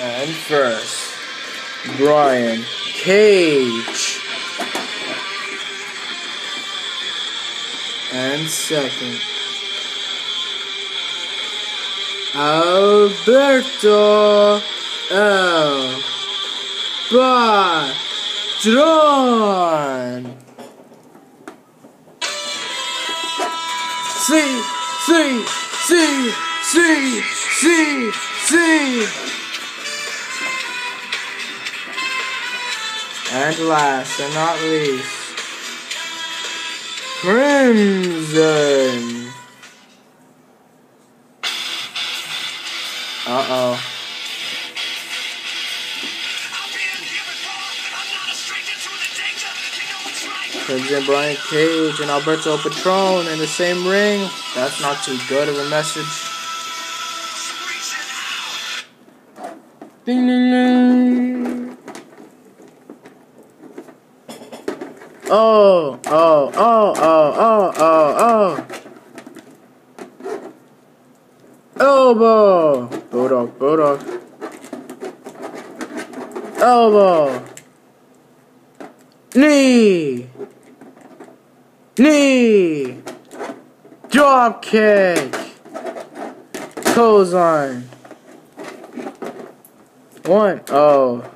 And first, Brian Cage. And second, Alberto El Patron. See, see, see, see, see, see. And last and not least, Crimson. Uh oh. Crimson Brian Cage and Alberto Patron in the same ring. That's not too good of a message. Ding ding ding. Oh, oh, oh, oh, oh, oh, oh. Elbow. Bulldog, bulldog. Elbow. Knee. Knee. Drop kick. Clothesline. One. Oh.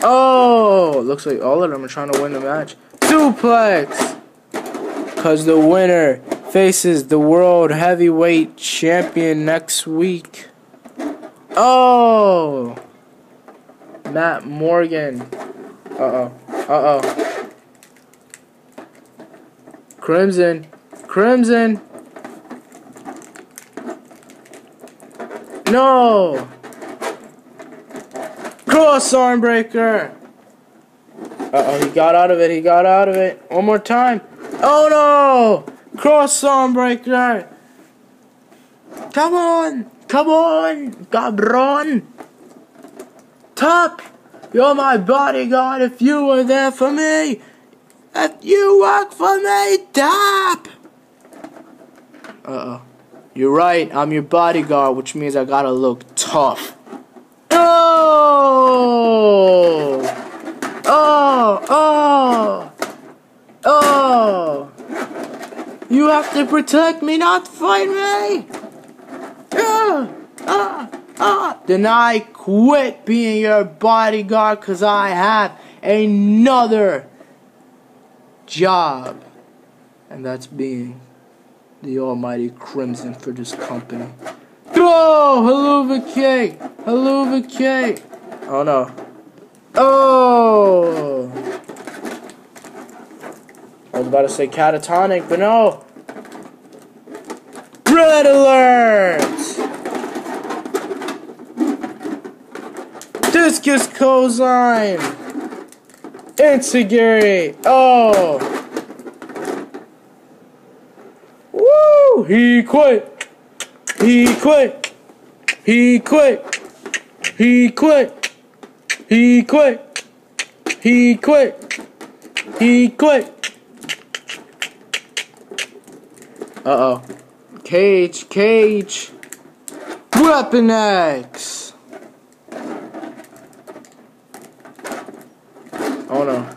Oh. Looks like all of them are trying to win the match. Suplex. Because the winner faces the world heavyweight champion next week. Oh. Matt Morgan. Uh oh. Uh oh. Crimson. Crimson. No. Cross arm breaker. Uh oh, he got out of it. He got out of it. One more time. Oh no! Cross arm breaker. Come on. Come on. Cabron. Top. You're my bodyguard if you were there for me. If you work for me, Top. Uh oh. You're right. I'm your bodyguard, which means I gotta look tough. Oh! Oh! Oh! Oh! You have to protect me, not fight me! Ah! Ah! Ah! Then I quit being your bodyguard because I have another job. And that's being the almighty crimson for this company. Oh, haluva cake! Haluva! Oh no. Oh! I was about to say catatonic, but no! Red alert! Discus clothesline! Insecurity! Oh! Woo! He quit! He quit! He quit! He quit! He quit! He quit! He quit! Uh oh. Cage, cage! Weapon X! Oh no.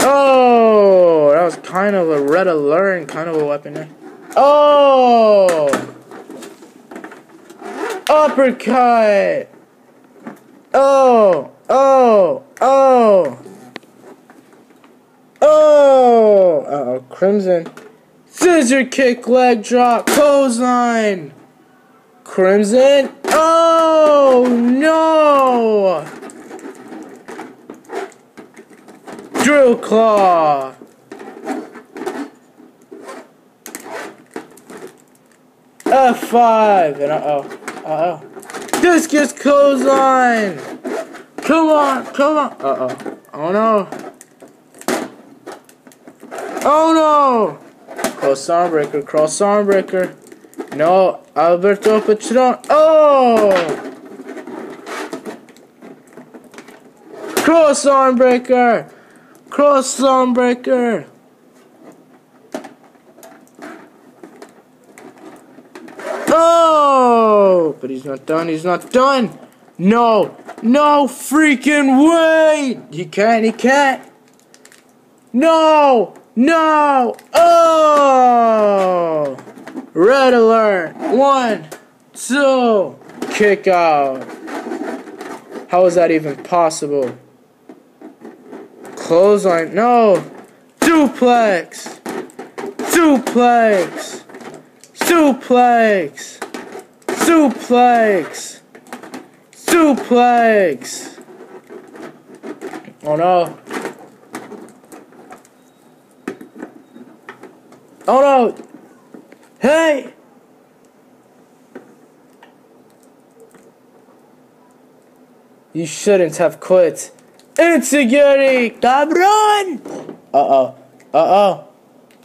Oh! That was kind of a red alert kind of a weapon X. Oh! Uppercut! Oh! Oh! Oh! Oh! Uh oh, Crimson. Scissor kick, leg drop, clothesline! Crimson. Oh! No! Drill claw! F5! And uh oh. Uh oh. Discus clothesline! Come on, come on! Uh oh. Oh no. Oh no! Cross arm breaker, cross arm breaker. No, Alberto Patron. Oh! Cross arm breaker! Cross arm breaker! Oh! But he's not done. He's not done. No. No freaking way. He can't. He can't. No. No. Oh. Red alert. One, two. Kick out. How is that even possible? Clothesline. No. Duplex. Duplex. Suplex! Suplex! Suplex! Oh no. Oh no! Hey! You shouldn't have quit. Insecurity! Cabron! Uh-oh. Uh-oh.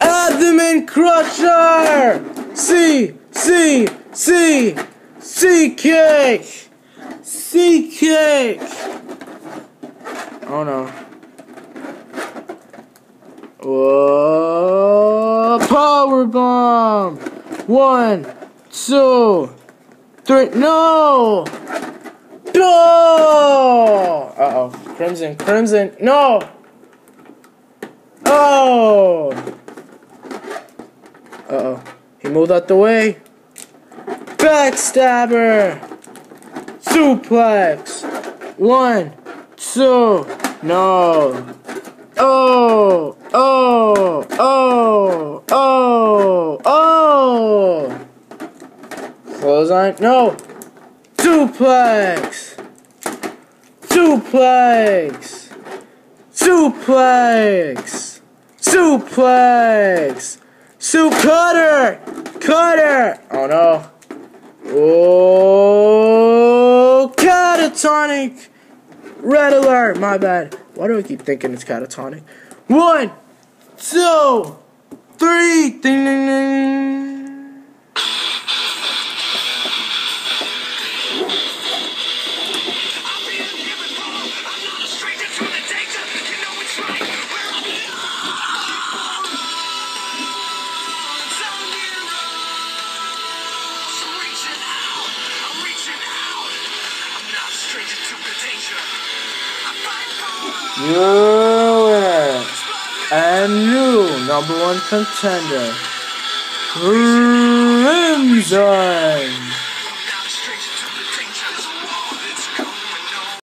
Abdomen crusher! C, C, C, C kick! C kick! Oh no. Whoa, power bomb! One, two, three, no! No! Uh oh. Crimson, Crimson, no! Oh! Uh oh. He moved out the way. Backstabber! Suplex! One, two, no. Oh, oh, oh, oh, oh! Clothesline, no! Suplex! Suplex! Suplex! Suplex! Soup cutter! Cutter! Oh no. Oh, catatonic! Red alert! My bad. Why do I keep thinking it's catatonic? One, two, three. Ding, ding, ding. Winner and new number one contender, Crimson.